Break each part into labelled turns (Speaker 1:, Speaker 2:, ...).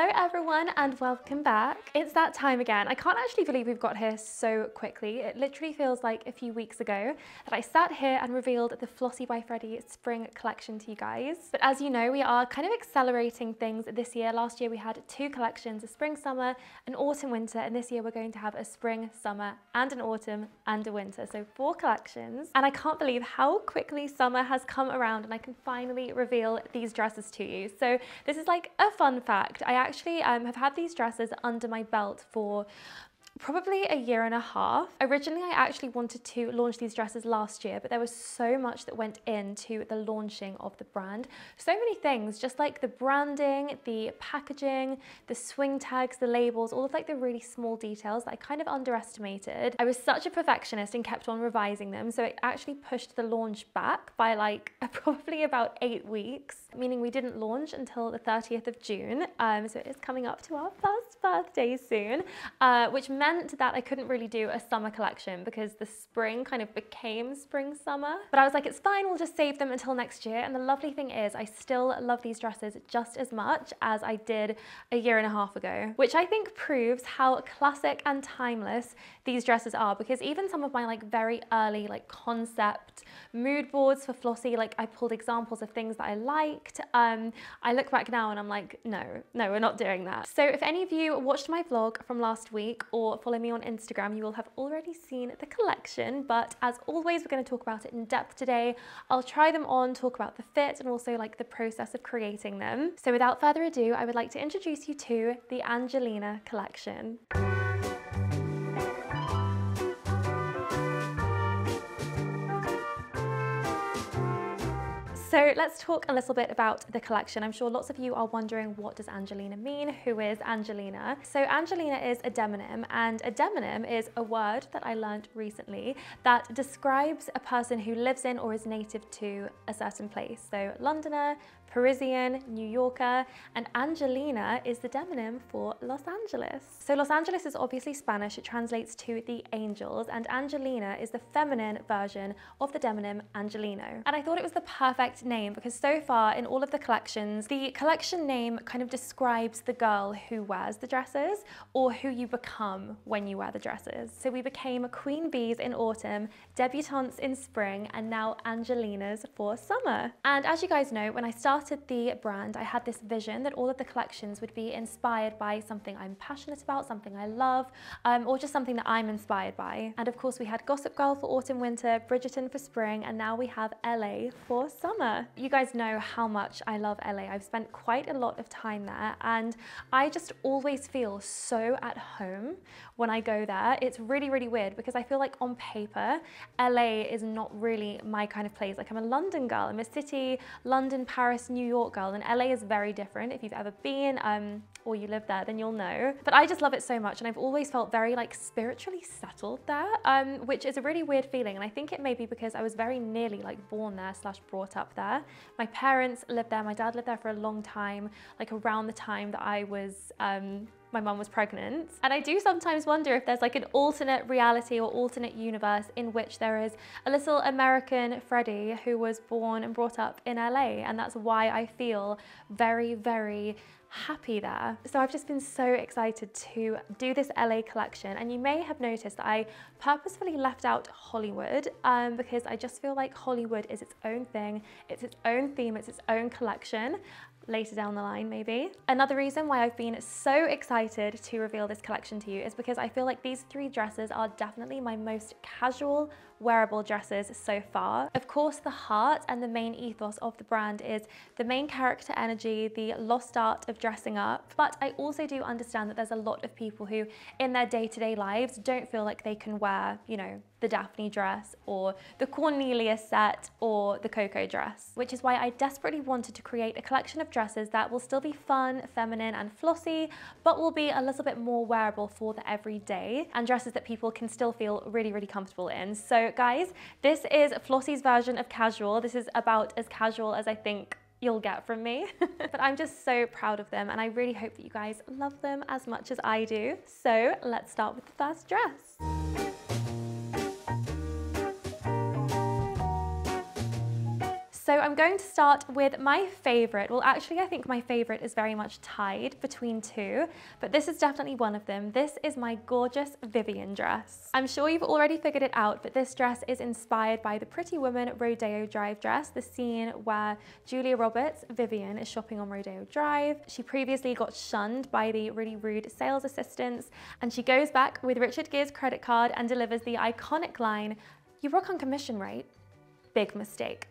Speaker 1: Hello everyone and welcome back. It's that time again. I can't actually believe we've got here so quickly. It literally feels like a few weeks ago that I sat here and revealed the Flossy by Freddy spring collection to you guys. But as you know, we are kind of accelerating things this year. Last year we had two collections, a spring, summer, an autumn, winter, and this year we're going to have a spring, summer, and an autumn, and a winter. So four collections. And I can't believe how quickly summer has come around and I can finally reveal these dresses to you. So this is like a fun fact. I actually um, have had these dresses under my belt for probably a year and a half. Originally, I actually wanted to launch these dresses last year, but there was so much that went into the launching of the brand. So many things, just like the branding, the packaging, the swing tags, the labels, all of like the really small details that I kind of underestimated. I was such a perfectionist and kept on revising them, so it actually pushed the launch back by like probably about eight weeks, meaning we didn't launch until the 30th of June. Um, so it is coming up to our first birthday soon, uh, which meant that I couldn't really do a summer collection because the spring kind of became spring summer. But I was like, it's fine, we'll just save them until next year. And the lovely thing is I still love these dresses just as much as I did a year and a half ago, which I think proves how classic and timeless these dresses are because even some of my like very early like concept mood boards for Flossy, like I pulled examples of things that I liked. Um, I look back now and I'm like, no, no, we're not doing that. So if any of you watched my vlog from last week or follow me on Instagram, you will have already seen the collection. But as always, we're going to talk about it in depth today. I'll try them on, talk about the fit and also like the process of creating them. So without further ado, I would like to introduce you to the Angelena collection. So let's talk a little bit about the collection. I'm sure lots of you are wondering what does Angelena mean? Who is Angelena? So Angelena is a demonym and a demonym is a word that I learned recently that describes a person who lives in or is native to a certain place. So Londoner, Parisian, New Yorker, and Angelena is the demonym for Los Angeles. So Los Angeles is obviously Spanish, it translates to the angels, and Angelena is the feminine version of the demonym Angeleno. And I thought it was the perfect name because so far in all of the collections, the collection name kind of describes the girl who wears the dresses or who you become when you wear the dresses. So we became queen bees in autumn, debutantes in spring, and now Angelenas for summer. And as you guys know, when I started started the brand, I had this vision that all of the collections would be inspired by something I'm passionate about, something I love, um, or just something that I'm inspired by. And of course we had Gossip Girl for autumn, winter, Bridgerton for spring, and now we have LA for summer. You guys know how much I love LA. I've spent quite a lot of time there and I just always feel so at home when I go there. It's really, really weird because I feel like on paper, LA is not really my kind of place. Like I'm a London girl, I'm a city, London, Paris, New York girl and LA is very different. If you've ever been um, or you live there, then you'll know. But I just love it so much and I've always felt very like spiritually settled there, um, which is a really weird feeling. And I think it may be because I was very nearly like born there slash brought up there. My parents lived there, my dad lived there for a long time, like around the time that I was um, my mum was pregnant. And I do sometimes wonder if there's like an alternate reality or alternate universe in which there is a little American Freddy who was born and brought up in LA. And that's why I feel very, very happy there. So I've just been so excited to do this LA collection and you may have noticed that I purposefully left out Hollywood um, because I just feel like Hollywood is its own thing, it's its own theme, it's its own collection later down the line maybe. Another reason why I've been so excited to reveal this collection to you is because I feel like these three dresses are definitely my most casual wearable dresses so far. Of course, the heart and the main ethos of the brand is the main character energy, the lost art of dressing up. But I also do understand that there's a lot of people who in their day-to-day -day lives don't feel like they can wear, you know, the Daphne dress or the Cornelia set or the Coco dress, which is why I desperately wanted to create a collection of dresses that will still be fun, feminine and flossy, but will be a little bit more wearable for the everyday and dresses that people can still feel really, really comfortable in. So guys, this is Flossy's version of casual. This is about as casual as I think you'll get from me. but I'm just so proud of them and I really hope that you guys love them as much as I do. So let's start with the first dress. So I'm going to start with my favorite. Well, actually, I think my favorite is very much tied between two, but this is definitely one of them. This is my gorgeous Vivian dress. I'm sure you've already figured it out, but this dress is inspired by the Pretty Woman Rodeo Drive dress, the scene where Julia Roberts, Vivian, is shopping on Rodeo Drive. She previously got shunned by the really rude sales assistants, and she goes back with Richard Gere's credit card and delivers the iconic line, you work on commission, right? Big mistake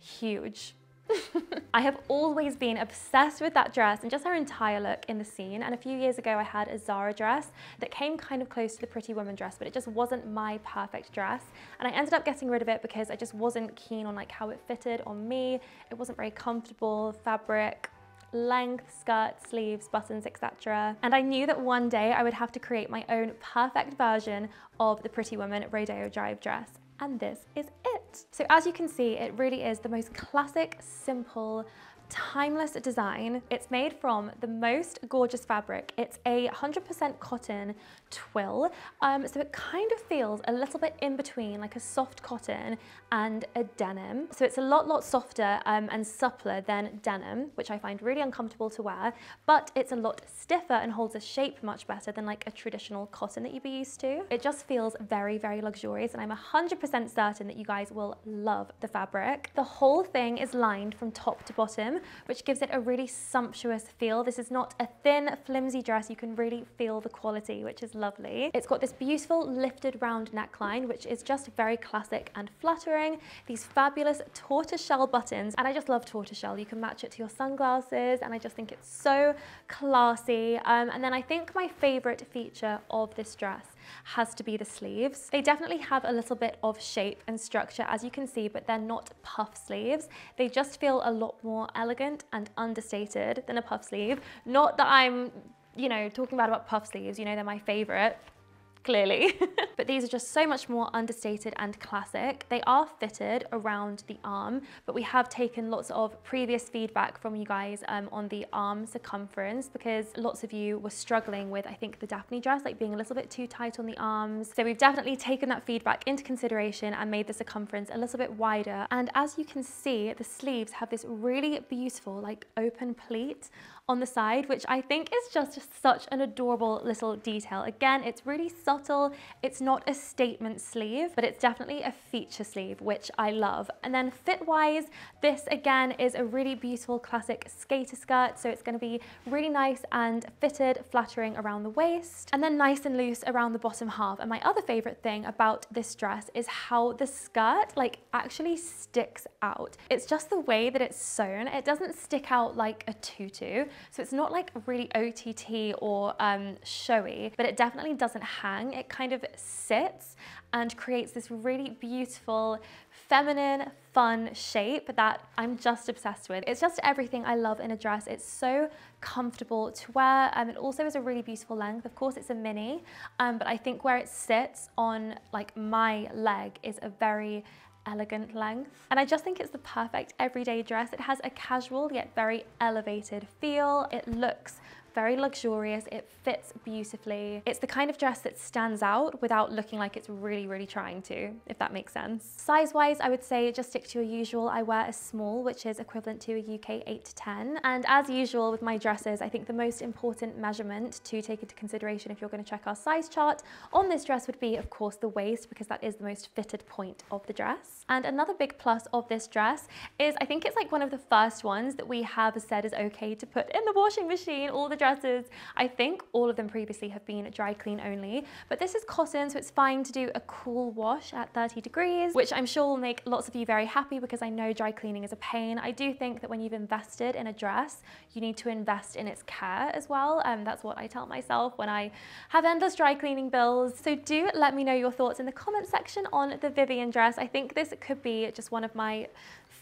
Speaker 1: huge. I have always been obsessed with that dress and just her entire look in the scene. And a few years ago, I had a Zara dress that came kind of close to the Pretty Woman dress, but it just wasn't my perfect dress. And I ended up getting rid of it because I just wasn't keen on like how it fitted on me. It wasn't very comfortable, fabric, length, skirt, sleeves, buttons, etc. And I knew that one day I would have to create my own perfect version of the Pretty Woman Rodeo Drive dress and this is it. So as you can see, it really is the most classic, simple, timeless design. It's made from the most gorgeous fabric. It's a 100% cotton twill. Um, so it kind of feels a little bit in between like a soft cotton and a denim. So it's a lot, lot softer um, and suppler than denim, which I find really uncomfortable to wear, but it's a lot stiffer and holds a shape much better than like a traditional cotton that you'd be used to. It just feels very, very luxurious and I'm 100% certain that you guys will love the fabric. The whole thing is lined from top to bottom, which gives it a really sumptuous feel. This is not a thin, flimsy dress. You can really feel the quality, which is lovely. It's got this beautiful lifted round neckline, which is just very classic and flattering. These fabulous tortoiseshell buttons, and I just love tortoiseshell. You can match it to your sunglasses, and I just think it's so classy. Um, and then I think my favorite feature of this dress has to be the sleeves. They definitely have a little bit of shape and structure as you can see, but they're not puff sleeves. They just feel a lot more elegant and understated than a puff sleeve. Not that I'm you know, talking about about puff sleeves, you know, they're my favorite clearly. but these are just so much more understated and classic. They are fitted around the arm, but we have taken lots of previous feedback from you guys um, on the arm circumference because lots of you were struggling with, I think, the Daphne dress, like being a little bit too tight on the arms. So we've definitely taken that feedback into consideration and made the circumference a little bit wider. And as you can see, the sleeves have this really beautiful, like open pleat on the side, which I think is just such an adorable little detail. Again, it's really subtle. It's not a statement sleeve, but it's definitely a feature sleeve, which I love. And then fit-wise, this again is a really beautiful classic skater skirt. So it's gonna be really nice and fitted, flattering around the waist, and then nice and loose around the bottom half. And my other favorite thing about this dress is how the skirt like actually sticks out. It's just the way that it's sewn. It doesn't stick out like a tutu. So it's not like really OTT or um, showy, but it definitely doesn't hang. It kind of sits and creates this really beautiful, feminine, fun shape that I'm just obsessed with. It's just everything I love in a dress. It's so comfortable to wear. Um, it also is a really beautiful length. Of course, it's a mini, um, but I think where it sits on like my leg is a very elegant length. And I just think it's the perfect everyday dress. It has a casual yet very elevated feel. It looks very luxurious, it fits beautifully. It's the kind of dress that stands out without looking like it's really, really trying to, if that makes sense. Size-wise, I would say just stick to your usual. I wear a small, which is equivalent to a UK 8 to 10. And as usual with my dresses, I think the most important measurement to take into consideration if you're gonna check our size chart on this dress would be, of course, the waist, because that is the most fitted point of the dress. And another big plus of this dress is I think it's like one of the first ones that we have said is okay to put in the washing machine. All the dresses, I think all of them previously have been dry clean only, but this is cotton, so it's fine to do a cool wash at 30 degrees, which I'm sure will make lots of you very happy because I know dry cleaning is a pain. I do think that when you've invested in a dress, you need to invest in its care as well. And um, that's what I tell myself when I have endless dry cleaning bills. So do let me know your thoughts in the comment section on the Vivian dress. I think this could be just one of my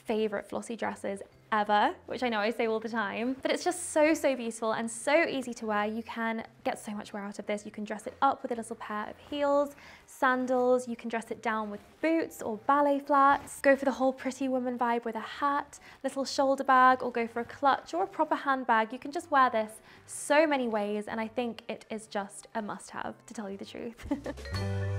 Speaker 1: favorite flossy dresses ever, which I know I say all the time, but it's just so, so beautiful and so easy to wear. You can get so much wear out of this. You can dress it up with a little pair of heels, sandals, you can dress it down with boots or ballet flats, go for the whole pretty woman vibe with a hat, little shoulder bag, or go for a clutch or a proper handbag. You can just wear this so many ways, and I think it is just a must have, to tell you the truth.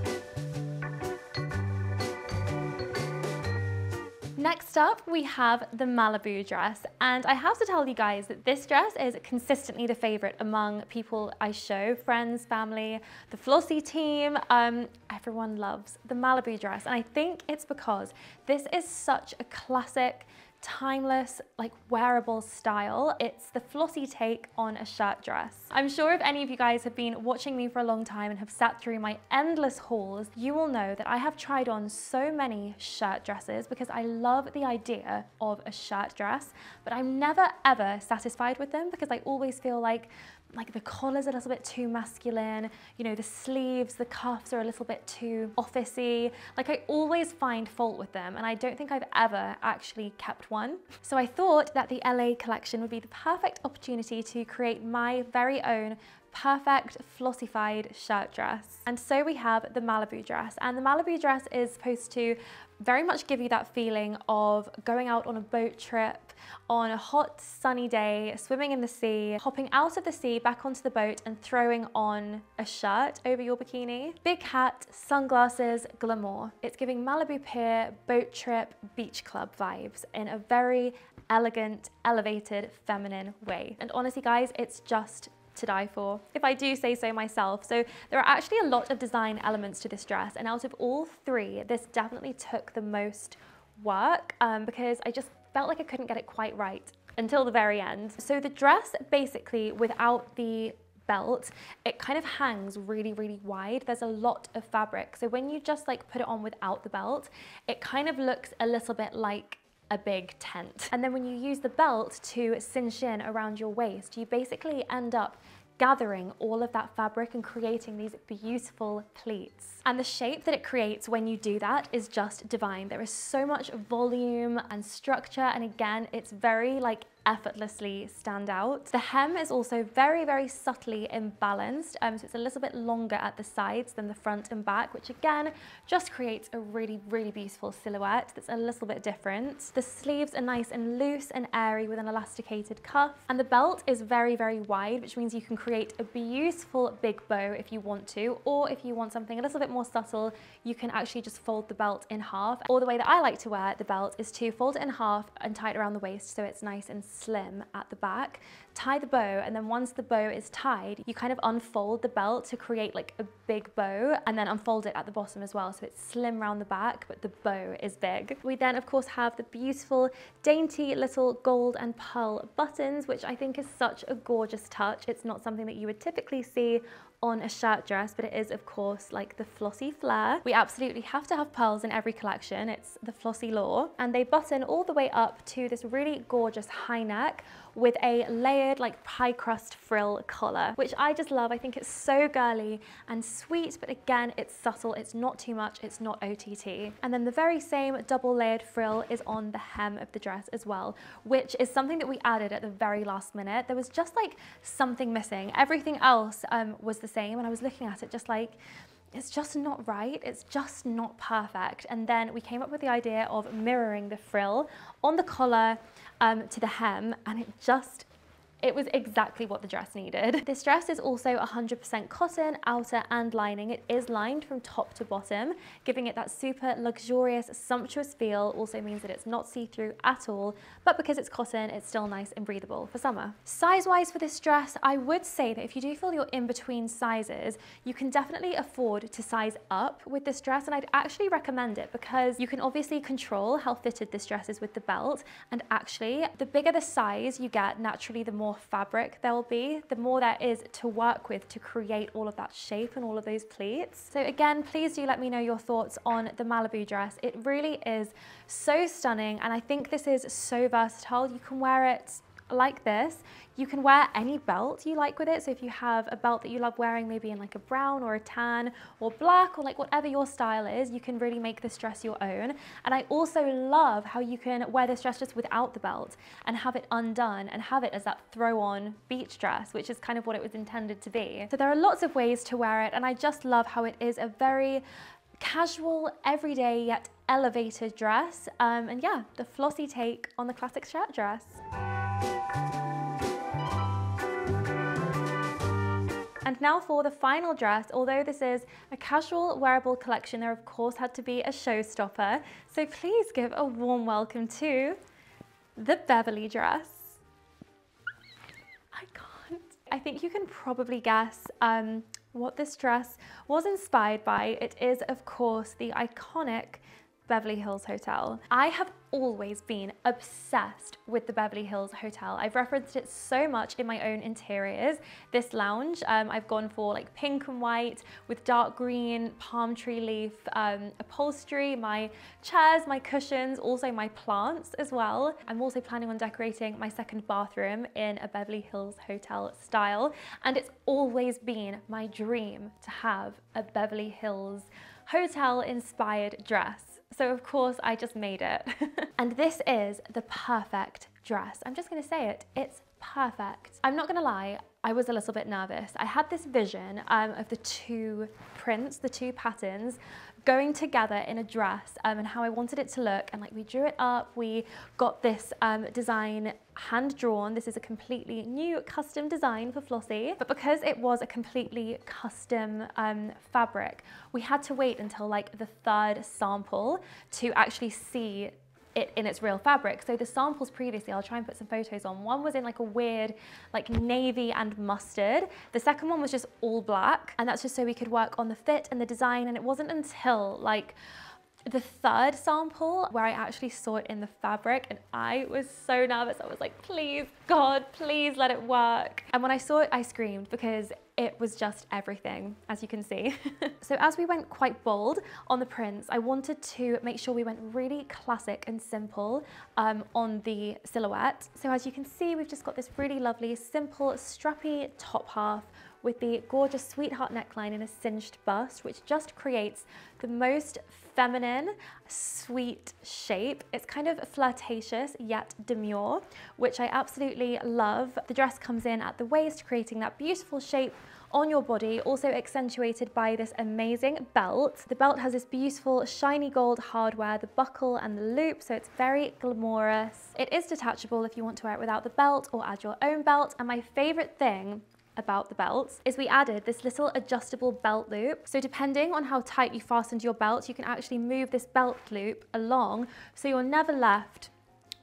Speaker 1: Next up, we have the Malibu dress. And I have to tell you guys that this dress is consistently the favorite among people I show, friends, family, the Flossy team. Um, everyone loves the Malibu dress. And I think it's because this is such a classic timeless, like wearable style. It's the flossy take on a shirt dress. I'm sure if any of you guys have been watching me for a long time and have sat through my endless hauls, you will know that I have tried on so many shirt dresses because I love the idea of a shirt dress, but I'm never ever satisfied with them because I always feel like like the collar's a little bit too masculine, you know, the sleeves, the cuffs are a little bit too officey. Like I always find fault with them and I don't think I've ever actually kept one. So I thought that the LA collection would be the perfect opportunity to create my very own perfect flossified shirt dress. And so we have the Malibu dress. And the Malibu dress is supposed to very much give you that feeling of going out on a boat trip on a hot sunny day, swimming in the sea, hopping out of the sea back onto the boat and throwing on a shirt over your bikini. Big hat, sunglasses, glamour. It's giving Malibu Pier, boat trip, beach club vibes in a very elegant, elevated, feminine way. And honestly guys, it's just to die for, if I do say so myself. So there are actually a lot of design elements to this dress and out of all three, this definitely took the most work um, because I just felt like I couldn't get it quite right until the very end. So the dress basically without the belt, it kind of hangs really, really wide. There's a lot of fabric. So when you just like put it on without the belt, it kind of looks a little bit like a big tent. And then when you use the belt to cinch in around your waist, you basically end up gathering all of that fabric and creating these beautiful pleats. And the shape that it creates when you do that is just divine. There is so much volume and structure and again, it's very like effortlessly stand out. The hem is also very, very subtly imbalanced, um, so it's a little bit longer at the sides than the front and back, which again, just creates a really, really beautiful silhouette that's a little bit different. The sleeves are nice and loose and airy with an elasticated cuff, and the belt is very, very wide, which means you can create a beautiful big bow if you want to, or if you want something a little bit more subtle, you can actually just fold the belt in half. Or the way that I like to wear the belt is to fold it in half and tie it around the waist so it's nice and slim at the back, tie the bow, and then once the bow is tied, you kind of unfold the belt to create like a big bow and then unfold it at the bottom as well. So it's slim around the back, but the bow is big. We then of course have the beautiful dainty little gold and pearl buttons, which I think is such a gorgeous touch. It's not something that you would typically see on a shirt dress, but it is of course like the flossy flair. We absolutely have to have pearls in every collection. It's the flossy law. And they button all the way up to this really gorgeous high neck with a layered like pie crust frill collar, which I just love. I think it's so girly and sweet, but again, it's subtle. It's not too much. It's not OTT. And then the very same double layered frill is on the hem of the dress as well, which is something that we added at the very last minute. There was just like something missing. Everything else um, was the same. And I was looking at it just like, it's just not right, it's just not perfect. And then we came up with the idea of mirroring the frill on the collar um, to the hem and it just it was exactly what the dress needed. This dress is also 100% cotton, outer and lining. It is lined from top to bottom, giving it that super luxurious, sumptuous feel. Also means that it's not see-through at all, but because it's cotton, it's still nice and breathable for summer. Size-wise for this dress, I would say that if you do feel you're in between sizes, you can definitely afford to size up with this dress, and I'd actually recommend it because you can obviously control how fitted this dress is with the belt, and actually, the bigger the size you get, naturally the more more fabric there'll be, the more there is to work with to create all of that shape and all of those pleats. So again, please do let me know your thoughts on the Malibu dress. It really is so stunning and I think this is so versatile. You can wear it like this. You can wear any belt you like with it. So if you have a belt that you love wearing, maybe in like a brown or a tan or black or like whatever your style is, you can really make this dress your own. And I also love how you can wear this dress just without the belt and have it undone and have it as that throw on beach dress, which is kind of what it was intended to be. So there are lots of ways to wear it. And I just love how it is a very casual, everyday yet elevated dress. Um, and yeah, the flossy take on the classic shirt dress. And now for the final dress, although this is a casual wearable collection, there of course had to be a showstopper. So please give a warm welcome to the Beverly dress. I can't. I think you can probably guess um, what this dress was inspired by. It is, of course, the iconic Beverly Hills Hotel. I have always been obsessed with the Beverly Hills Hotel. I've referenced it so much in my own interiors. This lounge, um, I've gone for like pink and white with dark green, palm tree leaf um, upholstery, my chairs, my cushions, also my plants as well. I'm also planning on decorating my second bathroom in a Beverly Hills Hotel style. And it's always been my dream to have a Beverly Hills hotel inspired dress. So of course I just made it. and this is the perfect dress. I'm just gonna say it, it's perfect. I'm not gonna lie, I was a little bit nervous. I had this vision um, of the two prints, the two patterns, going together in a dress um, and how I wanted it to look. And like we drew it up, we got this um, design hand drawn. This is a completely new custom design for Flossy. But because it was a completely custom um, fabric, we had to wait until like the third sample to actually see it in its real fabric. So the samples previously, I'll try and put some photos on. One was in like a weird, like navy and mustard. The second one was just all black. And that's just so we could work on the fit and the design. And it wasn't until like, the third sample where I actually saw it in the fabric and I was so nervous. I was like, please, God, please let it work. And when I saw it, I screamed because it was just everything, as you can see. so as we went quite bold on the prints, I wanted to make sure we went really classic and simple um, on the silhouette. So as you can see, we've just got this really lovely, simple, strappy top half with the gorgeous sweetheart neckline and a cinched bust, which just creates the most feminine, sweet shape. It's kind of flirtatious yet demure, which I absolutely love. The dress comes in at the waist, creating that beautiful shape on your body, also accentuated by this amazing belt. The belt has this beautiful shiny gold hardware, the buckle and the loop, so it's very glamorous. It is detachable if you want to wear it without the belt or add your own belt. And my favorite thing about the belts is we added this little adjustable belt loop. So depending on how tight you fastened your belt, you can actually move this belt loop along so you're never left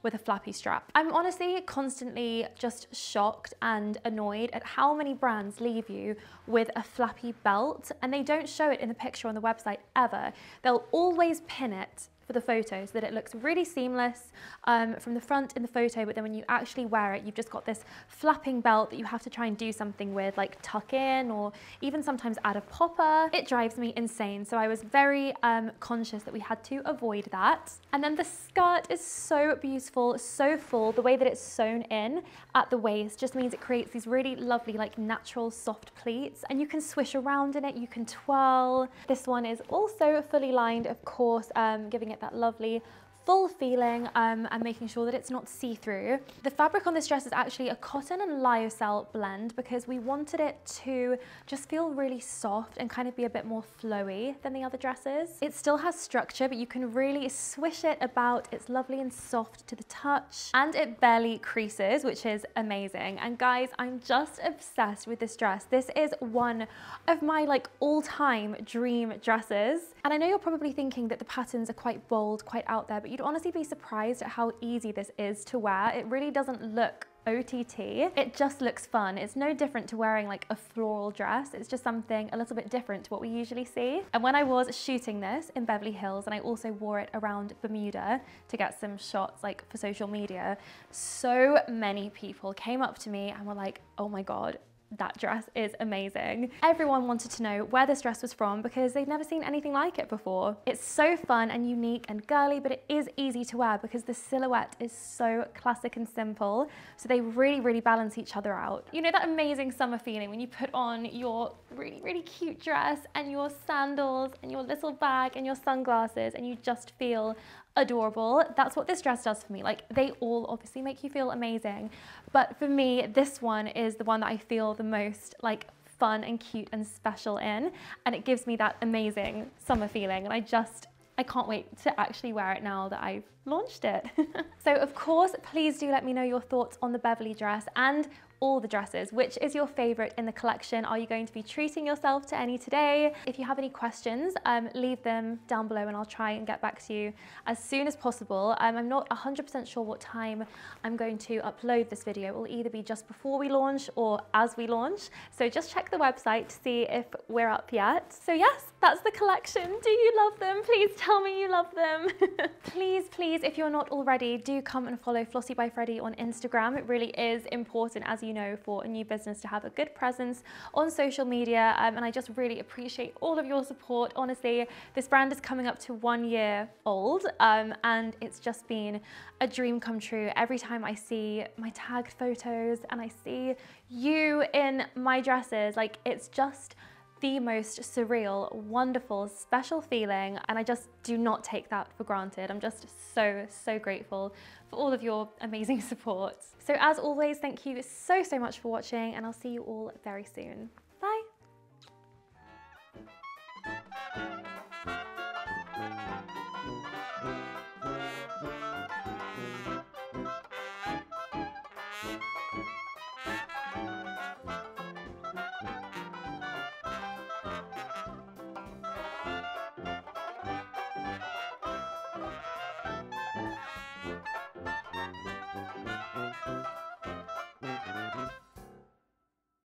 Speaker 1: with a flappy strap. I'm honestly constantly just shocked and annoyed at how many brands leave you with a flappy belt and they don't show it in the picture on the website ever. They'll always pin it for the photo so that it looks really seamless um, from the front in the photo, but then when you actually wear it, you've just got this flapping belt that you have to try and do something with, like tuck in or even sometimes add a popper. It drives me insane. So I was very um, conscious that we had to avoid that. And then the skirt is so beautiful, so full. The way that it's sewn in at the waist just means it creates these really lovely, like natural soft pleats and you can swish around in it, you can twirl. This one is also fully lined, of course, um, giving it it that lovely full feeling um, and making sure that it's not see-through. The fabric on this dress is actually a cotton and lyocell blend because we wanted it to just feel really soft and kind of be a bit more flowy than the other dresses. It still has structure, but you can really swish it about. It's lovely and soft to the touch and it barely creases, which is amazing. And guys, I'm just obsessed with this dress. This is one of my like all-time dream dresses. And I know you're probably thinking that the patterns are quite bold, quite out there, but you'd honestly be surprised at how easy this is to wear. It really doesn't look OTT. It just looks fun. It's no different to wearing like a floral dress. It's just something a little bit different to what we usually see. And when I was shooting this in Beverly Hills and I also wore it around Bermuda to get some shots like for social media, so many people came up to me and were like, oh my God, that dress is amazing. Everyone wanted to know where this dress was from because they'd never seen anything like it before. It's so fun and unique and girly, but it is easy to wear because the silhouette is so classic and simple. So they really, really balance each other out. You know that amazing summer feeling when you put on your really, really cute dress and your sandals and your little bag and your sunglasses and you just feel adorable. That's what this dress does for me. Like they all obviously make you feel amazing. But for me, this one is the one that I feel the most like fun and cute and special in. And it gives me that amazing summer feeling. And I just, I can't wait to actually wear it now that I've launched it. so of course, please do let me know your thoughts on the Beverly dress and all the dresses. Which is your favorite in the collection? Are you going to be treating yourself to any today? If you have any questions, um, leave them down below and I'll try and get back to you as soon as possible. Um, I'm not 100% sure what time I'm going to upload this video. It will either be just before we launch or as we launch. So just check the website to see if we're up yet. So yes, that's the collection. Do you love them? Please tell me you love them. please, please, if you're not already, do come and follow Flossy by Freddy on Instagram. It really is important as you know, for a new business to have a good presence on social media. Um, and I just really appreciate all of your support. Honestly, this brand is coming up to one year old um, and it's just been a dream come true. Every time I see my tagged photos and I see you in my dresses, like it's just, the most surreal, wonderful, special feeling and I just do not take that for granted. I'm just so, so grateful for all of your amazing support. So as always, thank you so, so much for watching and I'll see you all very soon.